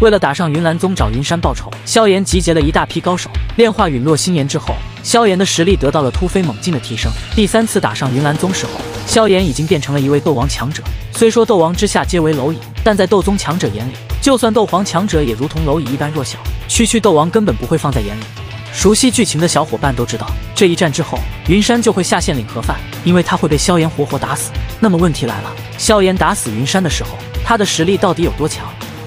为了打上云岚宗找云山报仇，萧炎集结了一大批高手，炼化陨落心炎之后，萧炎的实力得到了突飞猛进的提升。第三次打上云岚宗时候，萧炎已经变成了一位斗王强者。虽说斗王之下皆为蝼蚁，但在斗宗强者眼里，就算斗皇强者也如同蝼蚁一般弱小，区区斗王根本不会放在眼里。熟悉剧情的小伙伴都知道，这一战之后，云山就会下线领盒饭，因为他会被萧炎活活打死。那么问题来了，萧炎打死云山的时候，他的实力到底有多强？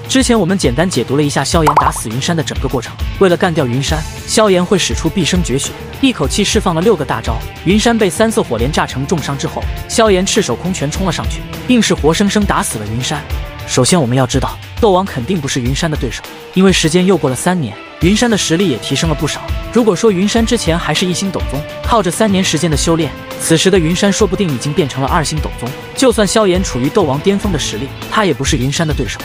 之前我们简单解读了一下萧炎打死云山的整个过程。为了干掉云山，萧炎会使出毕生绝学，一口气释放了六个大招。云山被三色火莲炸成重伤之后，萧炎赤手空拳冲了上去，硬是活生生打死了云山。首先我们要知道，斗王肯定不是云山的对手，因为时间又过了三年。云山的实力也提升了不少。如果说云山之前还是一星斗宗，靠着三年时间的修炼，此时的云山说不定已经变成了二星斗宗。就算萧炎处于斗王巅峰的实力，他也不是云山的对手。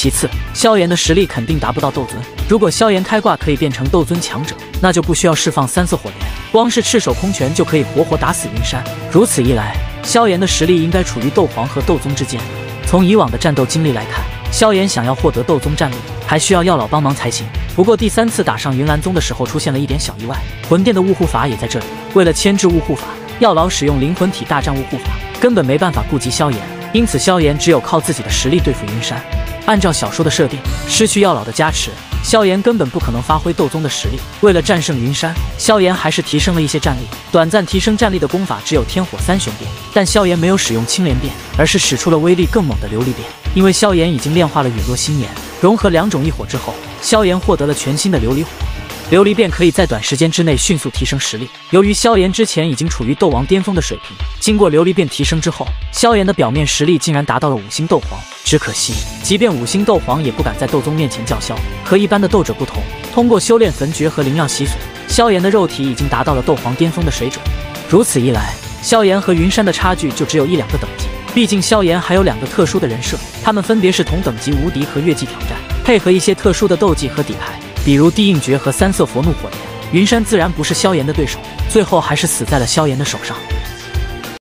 其次，萧炎的实力肯定达不到斗尊。如果萧炎开挂可以变成斗尊强者，那就不需要释放三色火莲，光是赤手空拳就可以活活打死云山。如此一来，萧炎的实力应该处于斗皇和斗宗之间。从以往的战斗经历来看，萧炎想要获得斗宗战力，还需要药老帮忙才行。不过第三次打上云岚宗的时候，出现了一点小意外，魂殿的雾护法也在这里。为了牵制雾护法，药老使用灵魂体大战雾护法，根本没办法顾及萧炎，因此萧炎只有靠自己的实力对付云山。按照小说的设定，失去药老的加持。萧炎根本不可能发挥斗宗的实力。为了战胜云山，萧炎还是提升了一些战力。短暂提升战力的功法只有天火三玄变，但萧炎没有使用青莲变，而是使出了威力更猛的琉璃变。因为萧炎已经炼化了陨落心炎，融合两种异火之后，萧炎获得了全新的琉璃火。琉璃变可以在短时间之内迅速提升实力。由于萧炎之前已经处于斗王巅峰的水平，经过琉璃变提升之后，萧炎的表面实力竟然达到了五星斗皇。只可惜，即便五星斗皇也不敢在斗宗面前叫嚣。和一般的斗者不同，通过修炼焚诀和灵药洗髓，萧炎的肉体已经达到了斗皇巅峰的水准。如此一来，萧炎和云山的差距就只有一两个等级。毕竟萧炎还有两个特殊的人设，他们分别是同等级无敌和越级挑战，配合一些特殊的斗技和底牌。比如地印诀和三色佛怒火莲，云山自然不是萧炎的对手，最后还是死在了萧炎的手上。